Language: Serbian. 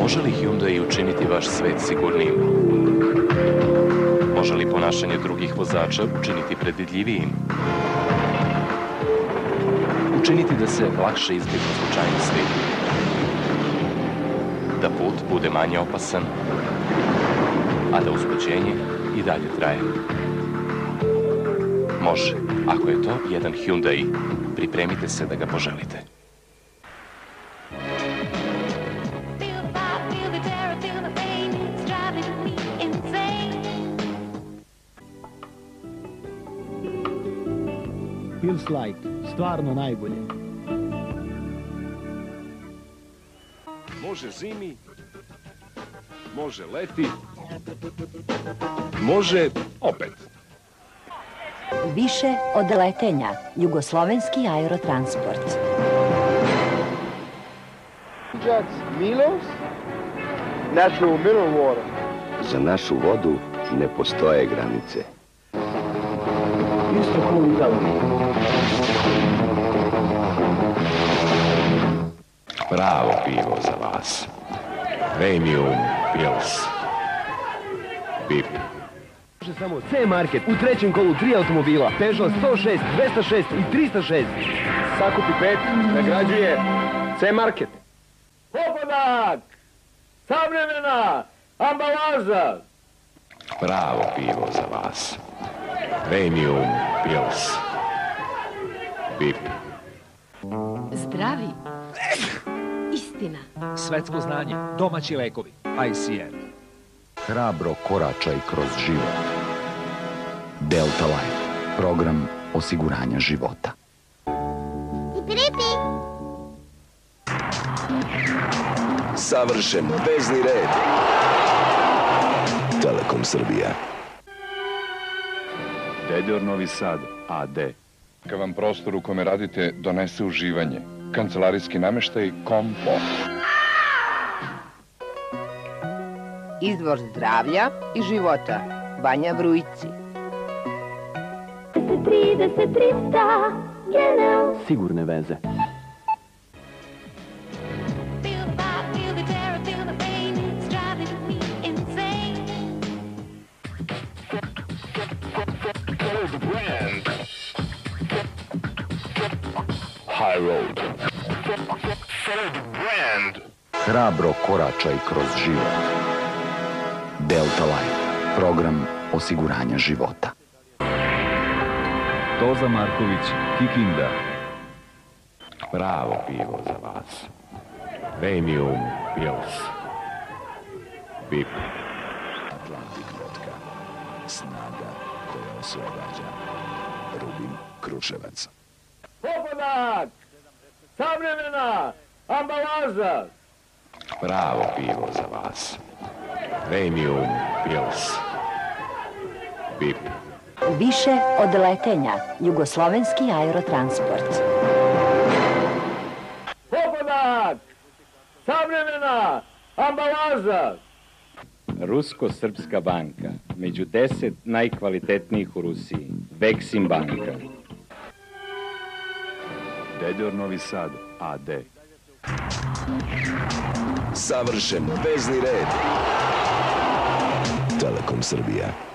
Može li Hyundai učiniti vaš svet sigurnijim? Može li ponašanje drugih vozača učiniti predvidljivijim? Učiniti da se lakše izbjegnu slučajnosti? Da put bude manje opasan, a da uzbuđenje i dalje traje? Može. Ako je to jedan Hyundai, pripremite se da ga poželite. Feels like, stvarno najbolje. Može zimi, može leti, može opet. Više od letenja. Jugoslovenski aerotransport. Jack Milos, natural mineral water. Za našu vodu ne postoje granice. Isto ko u Italiji. Pravo pivo za vas. Premium Pils. Pip. Može samo C Market u trećem kolu tri automobila. Peugeot 106, 206 i 306. Sakupi pet, nagrađuje C Market. Pogodak! Savremena! Ambalaža! Pravo pivo za vas. Premium Pils. Pip. Zdravi. Istina. Svetsko znanje, domaći lekovi, ICR. Hrabro koračaj kroz život. Delta Life. Program osiguranja života. Savršen vezni red. Telekom Srbija. Dedor Novi Sad, AD. Kad vam prostor u kome radite donese uživanje. Kancelarijski nameštaj Kompo. Izvor zdravlja i života. Banja Vrujci. 30, 300, genau. Sigurne veze. High Road. Hrabro koračaj kroz život. Delta Life. Program osiguranja života. Toza Marković, Kikinda. Pravo pivo za vas. Premium Pils. Pip. Atlantik vodka. Snaga koja oslobađa. Rubin Kruševac. Pogodak! Savremena! Ambalaža! Pravo pivo za vas. Premium Pils. Pip. Više od letenja. Jugoslovenski aerotransport. Pogodak! Savremena! Ambalaža! Rusko-Srpska banka, među deset najkvalitetnijih u Rusiji. Veksim banka. Dedor Novi Sad, AD. Savršen vezni red. Telekom Srbija.